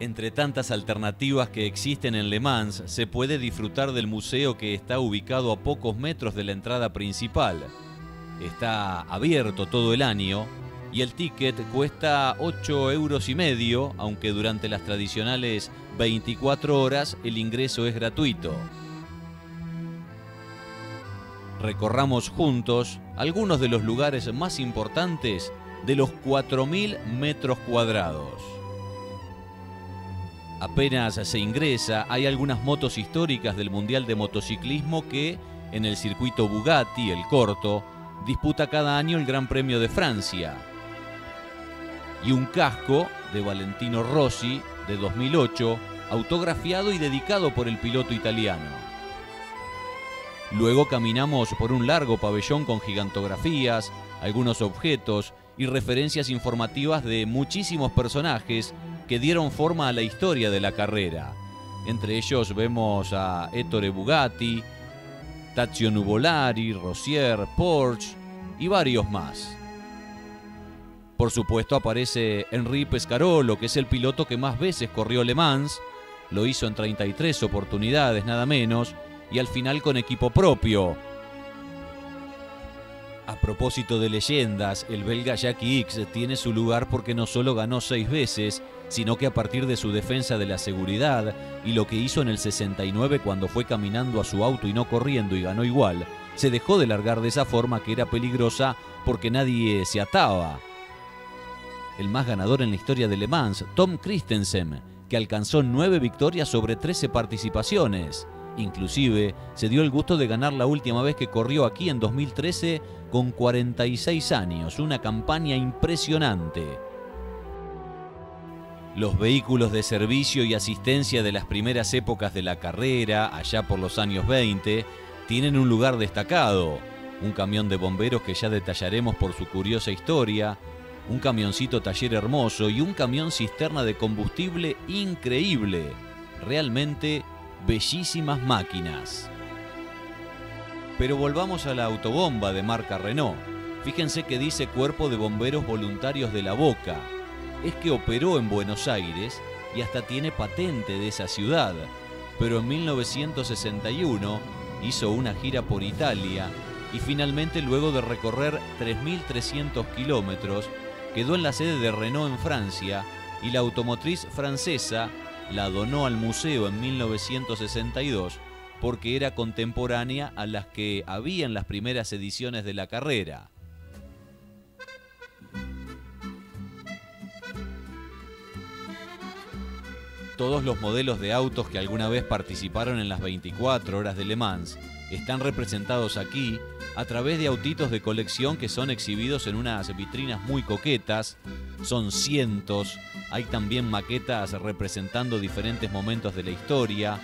Entre tantas alternativas que existen en Le Mans, se puede disfrutar del museo que está ubicado a pocos metros de la entrada principal. Está abierto todo el año y el ticket cuesta 8 euros y medio, aunque durante las tradicionales 24 horas el ingreso es gratuito. Recorramos juntos algunos de los lugares más importantes de los 4.000 metros cuadrados. Apenas se ingresa, hay algunas motos históricas del Mundial de Motociclismo que, en el circuito Bugatti, el corto, disputa cada año el Gran Premio de Francia. Y un casco de Valentino Rossi de 2008, autografiado y dedicado por el piloto italiano. Luego caminamos por un largo pabellón con gigantografías, algunos objetos y referencias informativas de muchísimos personajes que dieron forma a la historia de la carrera. Entre ellos vemos a Ettore Bugatti, Tazio Nuvolari, Rossier, Porsche y varios más. Por supuesto aparece Henri Pescarolo, que es el piloto que más veces corrió Le Mans, lo hizo en 33 oportunidades nada menos, y al final con equipo propio, propósito de leyendas, el belga Jackie X tiene su lugar porque no solo ganó seis veces, sino que a partir de su defensa de la seguridad y lo que hizo en el 69 cuando fue caminando a su auto y no corriendo y ganó igual, se dejó de largar de esa forma que era peligrosa porque nadie se ataba. El más ganador en la historia de Le Mans, Tom Christensen, que alcanzó nueve victorias sobre 13 participaciones. Inclusive se dio el gusto de ganar la última vez que corrió aquí en 2013 con 46 años, una campaña impresionante. Los vehículos de servicio y asistencia de las primeras épocas de la carrera, allá por los años 20, tienen un lugar destacado. Un camión de bomberos que ya detallaremos por su curiosa historia, un camioncito taller hermoso y un camión cisterna de combustible increíble. Realmente bellísimas máquinas. Pero volvamos a la autobomba de marca Renault. Fíjense que dice Cuerpo de Bomberos Voluntarios de la Boca. Es que operó en Buenos Aires y hasta tiene patente de esa ciudad. Pero en 1961 hizo una gira por Italia y finalmente luego de recorrer 3.300 kilómetros quedó en la sede de Renault en Francia y la automotriz francesa la donó al museo en 1962 porque era contemporánea a las que había en las primeras ediciones de la carrera. Todos los modelos de autos que alguna vez participaron en las 24 horas de Le Mans están representados aquí a través de autitos de colección que son exhibidos en unas vitrinas muy coquetas. Son cientos. Hay también maquetas representando diferentes momentos de la historia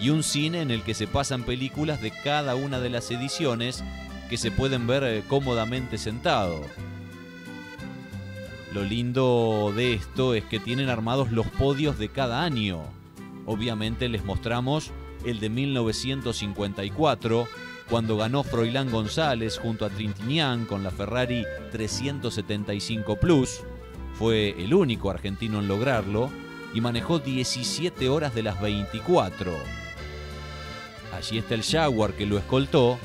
y un cine en el que se pasan películas de cada una de las ediciones que se pueden ver eh, cómodamente sentado. Lo lindo de esto es que tienen armados los podios de cada año. Obviamente les mostramos el de 1954, cuando ganó Froilán González junto a Trintignant con la Ferrari 375 Plus. Fue el único argentino en lograrlo y manejó 17 horas de las 24. Allí está el Jaguar que lo escoltó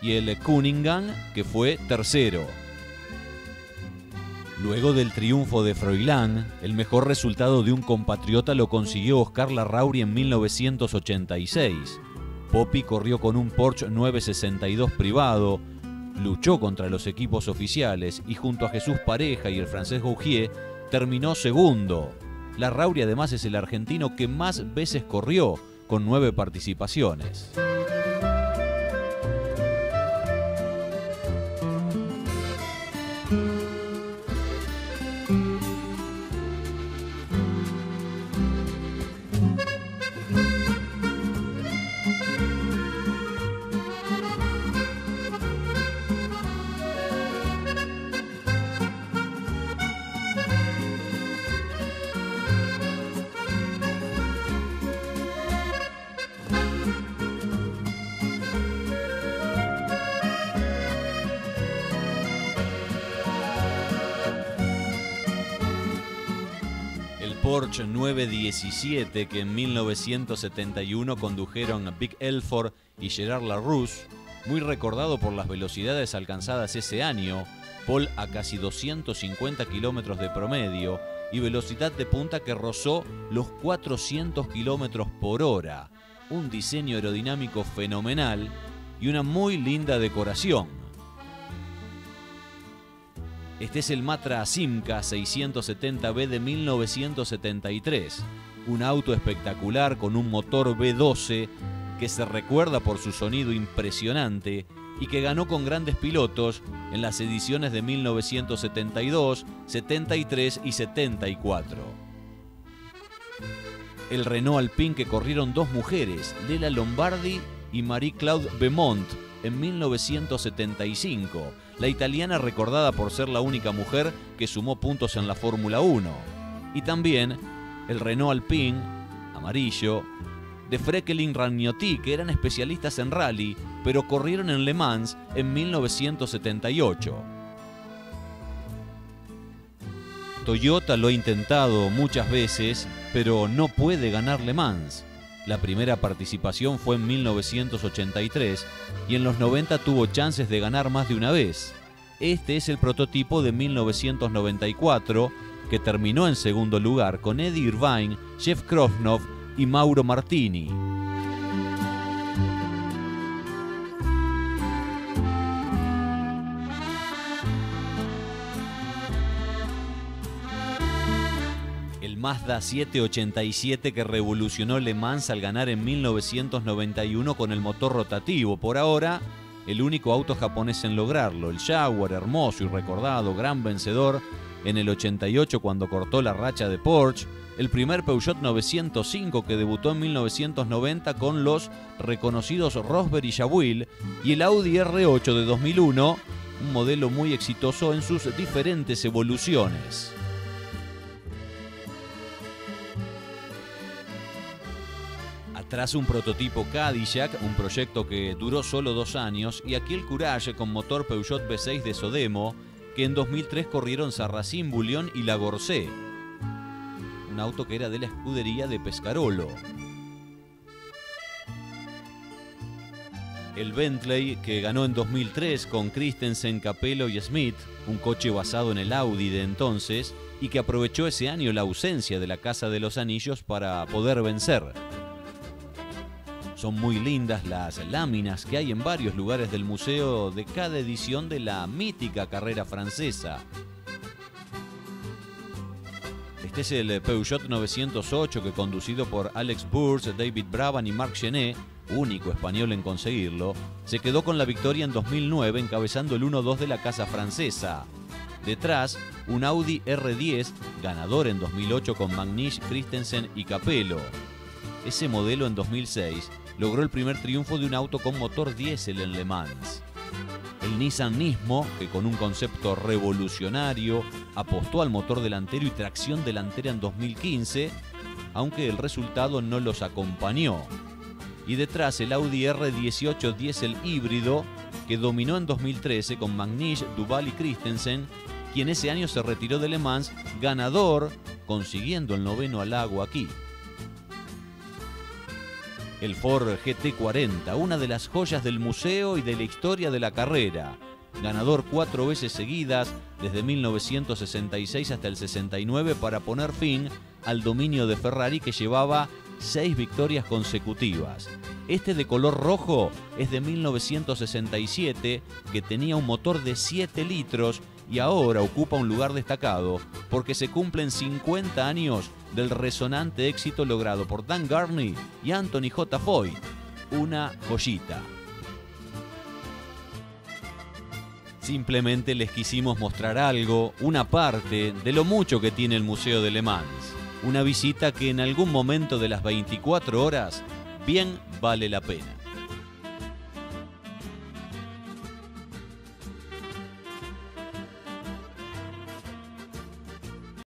y el Cunningham que fue tercero. Luego del triunfo de Froilán, el mejor resultado de un compatriota lo consiguió Oscar Larrauri en 1986. Poppy corrió con un Porsche 962 privado, luchó contra los equipos oficiales y junto a Jesús Pareja y el francés Gaugier terminó segundo. Larrauri además es el argentino que más veces corrió, con nueve participaciones. Porsche 917 que en 1971 condujeron Big Elford y Gerard LaRousse, muy recordado por las velocidades alcanzadas ese año, Paul a casi 250 kilómetros de promedio y velocidad de punta que rozó los 400 kilómetros por hora. Un diseño aerodinámico fenomenal y una muy linda decoración. Este es el Matra Simca 670B de 1973, un auto espectacular con un motor V12 que se recuerda por su sonido impresionante y que ganó con grandes pilotos en las ediciones de 1972, 73 y 74. El Renault Alpine que corrieron dos mujeres, Lela Lombardi y Marie-Claude Beaumont, en 1975, la italiana recordada por ser la única mujer que sumó puntos en la Fórmula 1. Y también el Renault Alpine, amarillo, de Frekelin Ragnotti, que eran especialistas en rally, pero corrieron en Le Mans en 1978. Toyota lo ha intentado muchas veces, pero no puede ganar Le Mans. La primera participación fue en 1983 y en los 90 tuvo chances de ganar más de una vez. Este es el prototipo de 1994 que terminó en segundo lugar con Eddie Irvine, Jeff Krofnoff y Mauro Martini. Mazda 787 que revolucionó Le Mans al ganar en 1991 con el motor rotativo. Por ahora, el único auto japonés en lograrlo. El Jaguar, hermoso y recordado, gran vencedor en el 88 cuando cortó la racha de Porsche el primer Peugeot 905 que debutó en 1990 con los reconocidos Rosberg y Jaguil y el Audi R8 de 2001, un modelo muy exitoso en sus diferentes evoluciones. Atrás un prototipo Cadillac, un proyecto que duró solo dos años, y aquí el Courage con motor Peugeot V6 de Sodemo, que en 2003 corrieron Sarracín, Bullion y Lagorcé un auto que era de la escudería de Pescarolo. El Bentley, que ganó en 2003 con Christensen, Capello y Smith, un coche basado en el Audi de entonces, y que aprovechó ese año la ausencia de la Casa de los Anillos para poder vencer. Son muy lindas las láminas que hay en varios lugares del museo de cada edición de la mítica carrera francesa. Este es el Peugeot 908 que conducido por Alex Burns, David Braban y Marc Genet, único español en conseguirlo, se quedó con la victoria en 2009 encabezando el 1-2 de la casa francesa. Detrás, un Audi R10, ganador en 2008 con Magnish, Christensen y Capello. Ese modelo en 2006 logró el primer triunfo de un auto con motor diésel en Le Mans el Nissan Nismo, que con un concepto revolucionario apostó al motor delantero y tracción delantera en 2015, aunque el resultado no los acompañó. Y detrás el Audi R18 diésel híbrido, que dominó en 2013 con Magnish, Duval y Christensen, quien ese año se retiró de Le Mans ganador, consiguiendo el noveno halago aquí el Ford GT40, una de las joyas del museo y de la historia de la carrera. Ganador cuatro veces seguidas desde 1966 hasta el 69 para poner fin al dominio de Ferrari que llevaba seis victorias consecutivas. Este de color rojo es de 1967 que tenía un motor de 7 litros y ahora ocupa un lugar destacado porque se cumplen 50 años del resonante éxito logrado por Dan Garney y Anthony J. Foy, una joyita. Simplemente les quisimos mostrar algo, una parte de lo mucho que tiene el Museo de Le Mans. Una visita que en algún momento de las 24 horas bien vale la pena.